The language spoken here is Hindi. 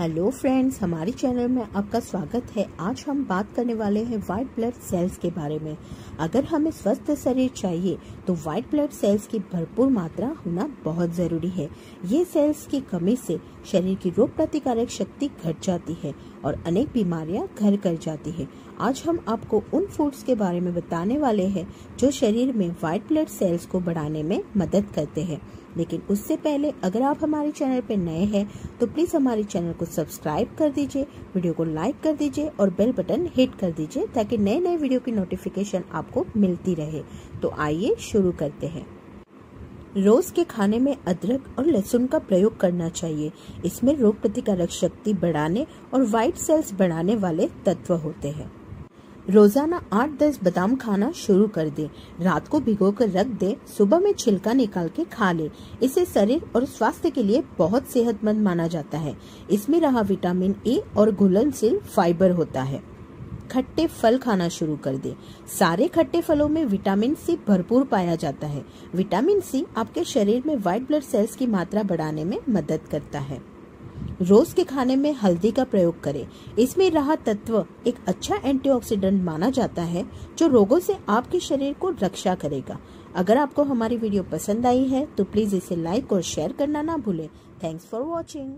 हेलो फ्रेंड्स, हमारे चैनल में आपका स्वागत है। आज हम बात करने वाले हैं वाइट ब्लड सेल्स के बारे में। अगर हमें स्वस्थ शरीर चाहिए तो वाइट ब्लड सेल्स की भरपूर मात्रा होना बहुत ज़रूरी है। ये सेल्स की कमी से शरीर की रोग प्रतिकारक शक्ति घट जाती है और अनेक बीमारियाँ घर कर जाती है। आज हम आपको उन फूड्स के बारे में बताने वाले हैं जो शरीर में व्हाइट ब्लड सेल्स को बढ़ाने में मदद करते हैं। लेकिन उससे पहले अगर आप हमारे चैनल पर नए हैं तो प्लीज़ हमारे चैनल को सब्सक्राइब कर दीजिए, वीडियो को लाइक कर दीजिए और बेल बटन हिट कर दीजिए ताकि नए नए वीडियो की नोटिफिकेशन आपको मिलती रहे। तो आइए शुरू करते हैं। रोज के खाने में अदरक और लहसुन का प्रयोग करना चाहिए। इसमें रोग प्रतिकारक शक्ति बढ़ाने और व्हाइट सेल्स बढ़ाने वाले तत्व होते हैं। रोज़ाना आठ दस बादाम खाना शुरू कर दे। रात को भिगो कर रख दे, सुबह में छिलका निकाल के खा ले। इसे शरीर और स्वास्थ्य के लिए बहुत सेहतमंद माना जाता है। इसमें रहा विटामिन ए और घुलनशील फाइबर होता है। खट्टे फल खाना शुरू कर दे। सारे खट्टे फलों में विटामिन सी भरपूर पाया जाता है। विटामिन सी आपके शरीर में व्हाइट ब्लड सेल्स की मात्रा बढ़ाने में मदद करता है। रोज के खाने में हल्दी का प्रयोग करें। इसमें रहा तत्व एक अच्छा एंटीऑक्सीडेंट माना जाता है, जो रोगों से आपके शरीर को रक्षा करेगा। अगर आपको हमारी वीडियो पसंद आई है तो प्लीज़ इसे लाइक और शेयर करना ना भूलें। Thanks for watching.